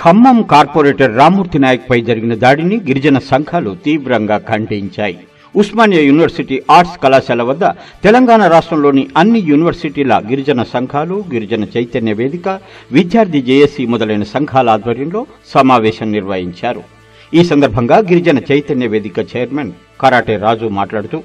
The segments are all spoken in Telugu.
ఖమ్మం కార్పొరేటర్ రామూర్తి నాయక్ పై జరిగిన దాడిని గిరిజన సంఘాలు తీవ్రంగా ఖండించాయి. ఉస్మానియా యూనివర్సిటీ ఆర్ట్స్ కళాశాల వద్ద తెలంగాణ రాష్ట్రంలోని అన్ని యూనివర్సిటీల గిరిజన సంఘాలు గిరిజన చైతన్య వేదిక విద్యార్థి జేఏసీ మొదలైన సంఘాల ఆధ్వర్యంలో సమావేశం నిర్వహించారు. ఈ సందర్భంగా గిరిజన చైతన్య వేదిక చైర్మన్ కరాటే రాజు మాట్లాడుతూ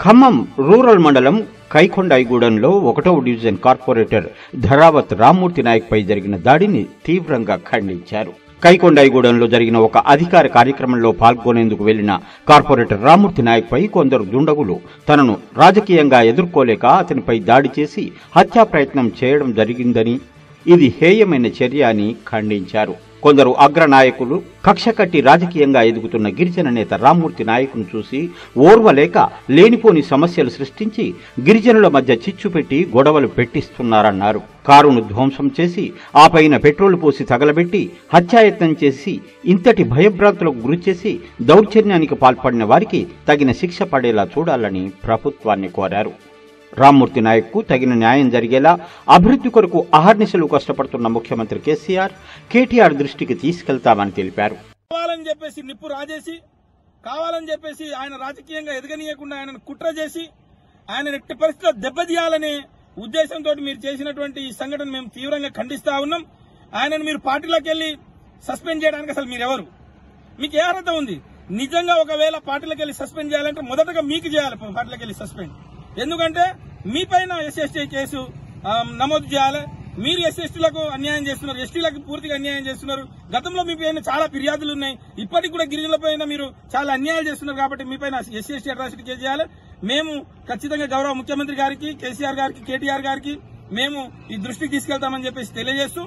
ఖమ్మం రూరల్ మండలం కైకొండాయిగూడెంలో ఒకటవ డివిజన్ కార్పొరేటర్ ధరావత్ రామ్మూర్తి నాయక్పై జరిగిన దాడిని తీవ్రంగా ఖండించారు. కైకొండాయిగూడెంలో జరిగిన ఒక అధికార కార్యక్రమంలో పాల్గొనేందుకు వెళ్ళిన కార్పొరేటర్ రామ్మూర్తి నాయక్పై కొందరు దుండగులు తనను రాజకీయంగా ఎదుర్కోలేక అతనిపై దాడి చేసి హత్యా ప్రయత్నం చేయడం జరిగిందని ఇది హేయమైన చర్య అని ఖండించారు. కొందరు అగ్ర నాయకులు కక్ష కట్టి రాజకీయంగా ఎదుగుతున్న గిరిజన నేత రామ్మూర్తి నాయకును చూసి ఓర్వలేక లేనిపోని సమస్యలు సృష్టించి గిరిజనుల మధ్య చిచ్చు పెట్టి గొడవలు పెట్టిస్తున్నారన్నారు. కారును ధ్వంసం చేసి ఆ పైన పెట్రోల్ పోసి తగలబెట్టి హత్యాయత్నం చేసి ఇంతటి భయభ్రాంతులకు గురిచేసి దౌర్జన్యానికి పాల్పడిన వారికి తగిన శిక్ష పడేలా చూడాలని ప్రభుత్వాన్ని కోరారు. రామ్మూర్తి నాయక్కు తగిన న్యాయం జరిగేలా అభివృద్ధి కొరకు అహర్నిశలు కష్టపడుతున్న ముఖ్యమంత్రి కేసీఆర్ కేటీఆర్ దృష్టికి తీసుకెళ్తామని తెలిపారు. కావాలని చెప్పేసి నిప్పు రాజేసి కావాలని చెప్పేసి ఆయన రాజకీయంగా ఎదగనీయకుండా ఆయనను కుట్ర చేసి ఆయన ఎట్టి పరిస్థితిలో దెబ్బతీయాలనే ఉద్దేశంతో మీరు చేసినటువంటి ఈ సంఘటన మేము తీవ్రంగా ఖండిస్తా ఉన్నాం. ఆయనను మీరు పార్టీలోకి వెళ్ళి సస్పెండ్ చేయడానికి అసలు మీరెవరు? మీకు ఏ అర్హత ఉంది? నిజంగా ఒకవేళ పార్టీలకు వెళ్ళి సస్పెండ్ చేయాలంటే మొదటగా మీకు చేయాలి పార్టీలకు వెళ్ళి సస్పెండ్. ఎందుకంటే మీ పైన ఎస్ఎస్టీ కేసు నమోదు చేయాలి. మీరు ఎస్ఎస్టీలకు అన్యాయం చేస్తున్నారు ఎస్టీలకు పూర్తిగా అన్యాయం చేస్తున్నారు. గతంలో మీ పైన చాలా ఫిర్యాదులు ఉన్నాయి. ఇప్పటికి కూడా గిరిజనుల పైన మీరు చాలా అన్యాయాలు చేస్తున్నారు కాబట్టి మీ పైన ఎస్సీ అట్రాసిటీ కేసు చేయాలి. మేము ఖచ్చితంగా గౌరవ ముఖ్యమంత్రి గారికి కేసీఆర్ గారికి కేటీఆర్ గారికి మేము ఈ దృష్టికి తీసుకెళ్తామని చెప్పేసి తెలియజేస్తూ